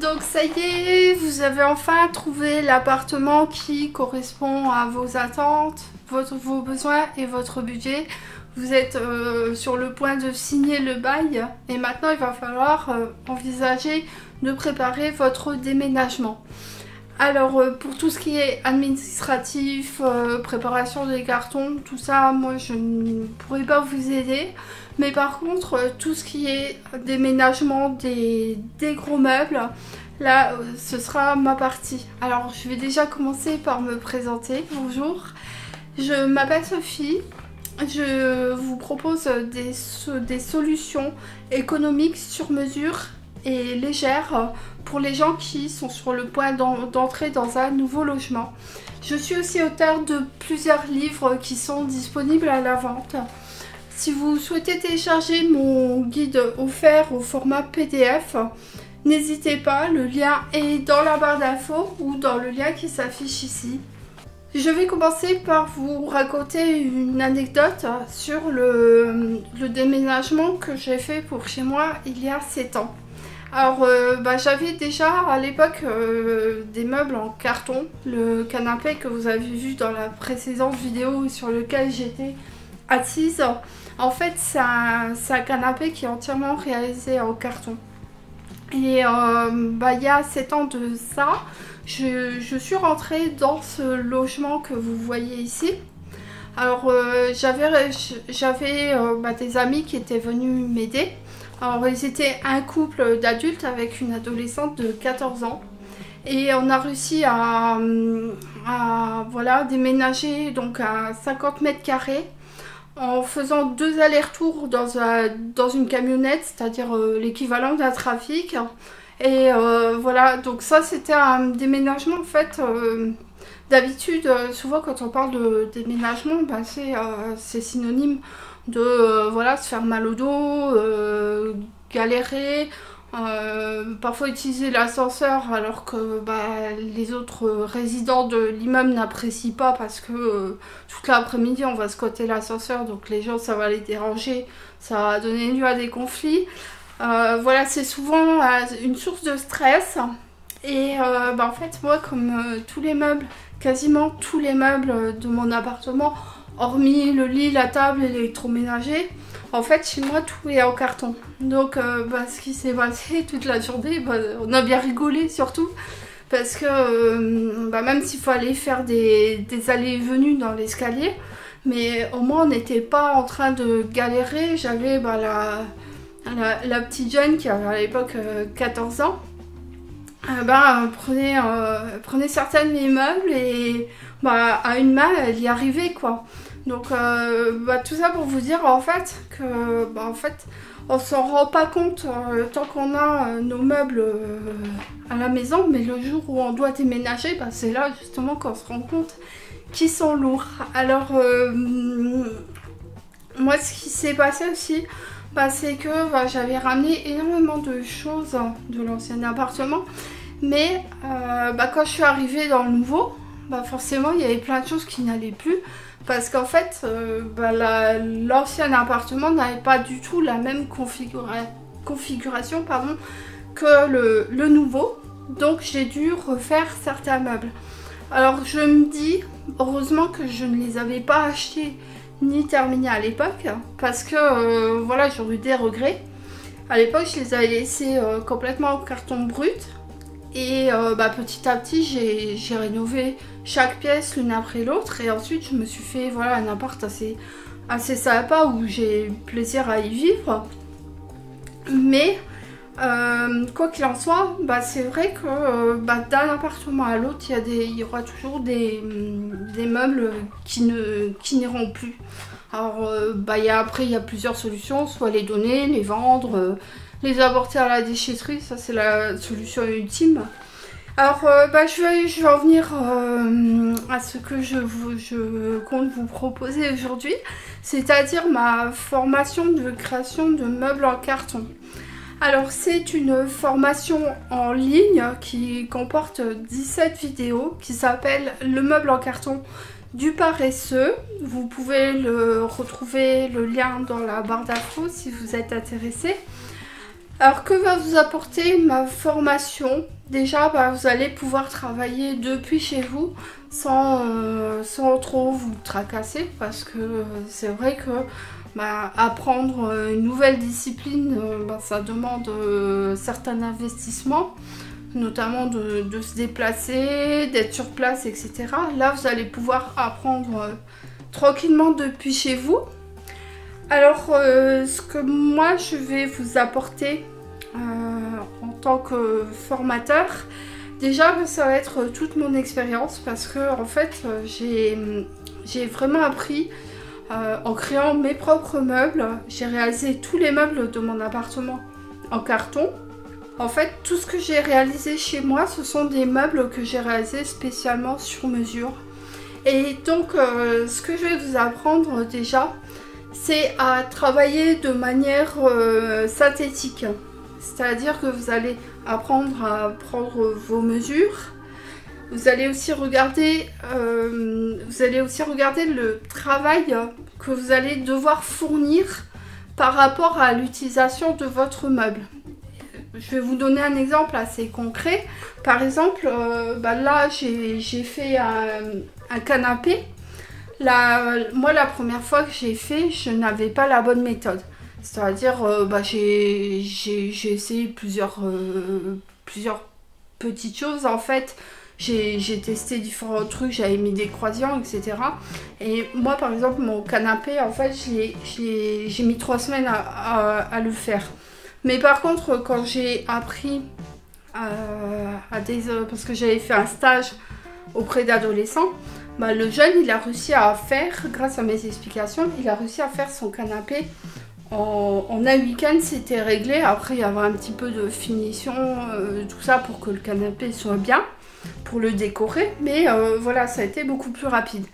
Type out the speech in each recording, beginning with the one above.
Donc ça y est, vous avez enfin trouvé l'appartement qui correspond à vos attentes, vos besoins et votre budget. Vous êtes euh, sur le point de signer le bail et maintenant il va falloir euh, envisager de préparer votre déménagement. Alors euh, pour tout ce qui est administratif, préparation des cartons, tout ça, moi je ne pourrais pas vous aider. Mais par contre, tout ce qui est déménagement des, gros meubles, là ce sera ma partie. Alors je vais déjà commencer par me présenter. Bonjour, je m'appelle Sophie, je vous propose des, solutions économiques sur mesure et légères pour les gens qui sont sur le point d'entrer dans un nouveau logement. Je suis aussi auteur de plusieurs livres qui sont disponibles à la vente. Si vous souhaitez télécharger mon guide offert au format PDF, n'hésitez pas, le lien est dans la barre d'infos ou dans le lien qui s'affiche ici. Je vais commencer par vous raconter une anecdote sur le, déménagement que j'ai fait pour chez moi il y a 7 ans. Alors euh, bah, j'avais déjà à l'époque euh, des meubles en carton, le canapé que vous avez vu dans la précédente vidéo sur lequel j'étais assise. En fait c'est un, canapé qui est entièrement réalisé en carton. Et euh, bah, il y a 7 ans de ça, je, suis rentrée dans ce logement que vous voyez ici. Alors j'avais bah, des amis qui étaient venus m'aider. Alors ils étaient un couple d'adultes avec une adolescente de 14 ans. Et on a réussi à, voilà, déménager donc à 50 mètres carrés en faisant deux allers-retours dans, dans, une camionnette, c'est-à-dire euh, l'équivalent d'un trafic. Et euh, voilà, donc ça c'était un déménagement en fait. Euh, d'habitude, souvent quand on parle de déménagement, ben, c'est synonyme de voilà, se faire mal au dos, galérer, parfois utiliser l'ascenseur alors que bah, les autres résidents de l'immeuble n'apprécient pas parce que toute l'après-midi on va squatter l'ascenseur donc les gens ça va les déranger, ça va donner lieu à des conflits. Euh, voilà, c'est souvent euh, une source de stress. Et euh, bah, en fait, moi, comme tous les meubles, quasiment tous les meubles de mon appartement, hormis le lit, la table et l'électroménager, en fait, chez moi, tout est en carton. Donc, bah, ce qui s'est passé toute la journée, bah, on a bien rigolé surtout. Parce que bah, même s'il fallait faire des, allées et venues dans l'escalier, mais au moins on n'était pas en train de galérer. J'avais la, la, petite jeune qui avait à l'époque 14 euh, ans, euh, bah, prenait, euh, prenait certains de mes meubles et bah, à une main, elle y arrivait quoi. Donc bah, tout ça pour vous dire en fait que bah, en fait on s'en rend pas compte tant qu'on a nos meubles à la maison, mais le jour où on doit déménager, bah, c'est là justement qu'on se rend compte qu'ils sont lourds. Alors moi ce qui s'est passé aussi, c'est que bah, j'avais ramené énormément de choses de l'ancien appartement. Mais euh, bah, quand je suis arrivée dans le nouveau, bah, forcément il y avait plein de choses qui n'allaient plus. Parce qu'en fait, euh, l'ancien appartement n'avait pas du tout la même configuration que le, nouveau. Donc j'ai dû refaire certains meubles. Alors je me dis, heureusement que je ne les avais pas achetés ni terminé à l'époque parce que euh, voilà j'ai eu des regrets. À l'époque je les avais laissés complètement en carton brut et euh, bah, petit à petit j'ai rénové chaque pièce l'une après l'autre et ensuite je me suis fait voilà un appart assez, assez sympa où j'ai plaisir à y vivre. Mais euh, quoi qu'il en soit, bah, c'est vrai que euh, bah, d'un appartement à l'autre, il y, aura toujours des, meubles qui n'iront plus. Alors euh, bah, après, il y a plusieurs solutions, soit les donner, les vendre, les apporter à la déchetterie, ça c'est la solution ultime. Alors je, vais, je vais en venir à ce que je, je compte vous proposer aujourd'hui, c'est-à-dire ma formation de création de meubles en carton. Alors c'est une formation en ligne qui comporte 17 vidéos qui s'appelle Le meuble en carton du paresseux. Vous pouvez le retrouver le lien dans la barre d'infos si vous êtes intéressé. Alors que va vous apporter ma formation? Déjà, bah, vous allez pouvoir travailler depuis chez vous sans, euh, trop vous tracasser parce que euh, c'est vrai que bah, une nouvelle discipline, euh, bah, ça demande certains investissements, notamment de se déplacer, d'être sur place, etc. Là, vous allez pouvoir apprendre tranquillement depuis chez vous. Alors, ce que moi, je vais vous apporter en tant que formateur, déjà ça va être toute mon expérience parce que en fait j'ai vraiment appris euh, en créant mes propres meubles. J'ai réalisé tous les meubles de mon appartement en carton. En fait, tout ce que j'ai réalisé chez moi, ce sont des meubles que j'ai réalisés spécialement sur mesure. Et donc, euh, ce que je vais vous apprendre déjà, c'est à travailler de manière euh, synthétique. C'est-à-dire que vous allez apprendre à prendre vos mesures. Vous allez aussi regarder, euh, vous allez aussi regarder le travail que vous allez devoir fournir par rapport à l'utilisation de votre meuble. Je vais vous donner un exemple assez concret. Par exemple, euh, bah là j'ai fait un, canapé. Moi la première fois que j'ai fait, je n'avais pas la bonne méthode. C'est-à-dire, euh, bah, j'ai essayé plusieurs, euh, plusieurs petites choses. En fait, j'ai testé différents trucs, j'avais mis des croisillons, etc. Et moi, par exemple, mon canapé, en fait, j'ai mis trois semaines à, le faire. Mais par contre, quand j'ai appris euh, à des... parce que j'avais fait un stage auprès d'adolescents, bah, le jeune, il a réussi à faire, grâce à mes explications, il a réussi à faire son canapé en, un week-end, c'était réglé. Après, il y avait un petit peu de finition, euh, tout ça pour que le canapé soit bien, pour le décorer. Mais euh, voilà, ça a été beaucoup plus rapide.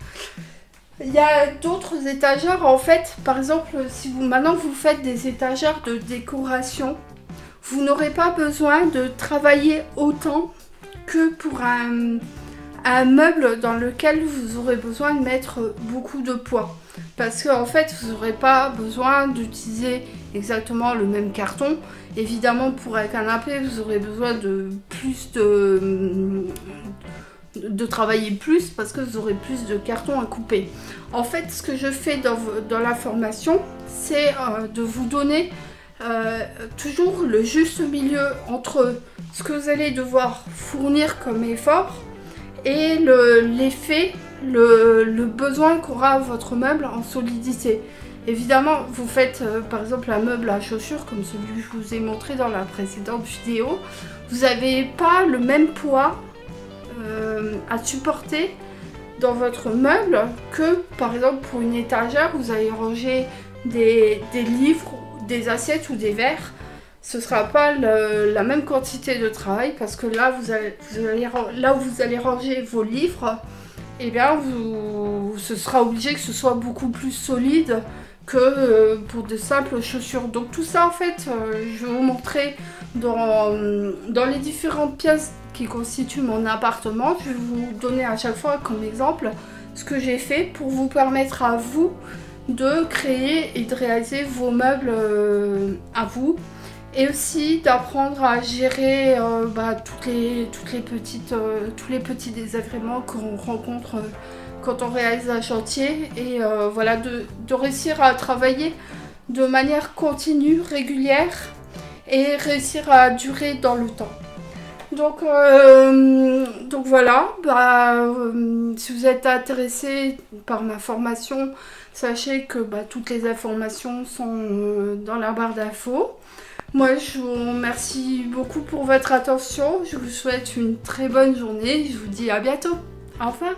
Il y a d'autres étagères. En fait, par exemple, si vous maintenant vous faites des étagères de décoration, vous n'aurez pas besoin de travailler autant que pour un, un meuble dans lequel vous aurez besoin de mettre beaucoup de poids. Parce qu'en en fait, vous n'aurez pas besoin d'utiliser exactement le même carton. Évidemment, pour un canapé, vous aurez besoin de plus de, de travailler plus parce que vous aurez plus de carton à couper. En fait, ce que je fais dans, la formation, c'est euh, de vous donner euh, toujours le juste milieu entre ce que vous allez devoir fournir comme effort et l'effet, le, besoin qu'aura votre meuble en solidité. Évidemment, vous faites euh, par exemple un meuble à chaussures comme celui que je vous ai montré dans la précédente vidéo. Vous n'avez pas le même poids euh, à supporter dans votre meuble que par exemple pour une étagère, vous allez ranger des, des livres, des assiettes ou des verres ce sera pas la même quantité de travail parce que là, vous allez, là où vous allez ranger vos livres, et eh bien, vous, ce sera obligé que ce soit beaucoup plus solide que euh, pour de simples chaussures. Donc tout ça, en fait, euh, je vais vous montrer dans, dans les différentes pièces qui constituent mon appartement. Je vais vous donner à chaque fois comme exemple ce que j'ai fait pour vous permettre à vous de créer et de réaliser vos meubles euh, à vous et aussi d'apprendre à gérer euh, bah, toutes, les, toutes les petites, euh, tous les petits désagréments qu'on rencontre euh, quand on réalise un chantier et voilà de, réussir à travailler de manière continue, régulière et réussir à durer dans le temps. Donc, donc voilà, bah, si vous êtes intéressé par ma formation, sachez que bah, toutes les informations sont dans la barre d'infos. Moi, je vous remercie beaucoup pour votre attention. Je vous souhaite une très bonne journée. Je vous dis à bientôt. Au revoir.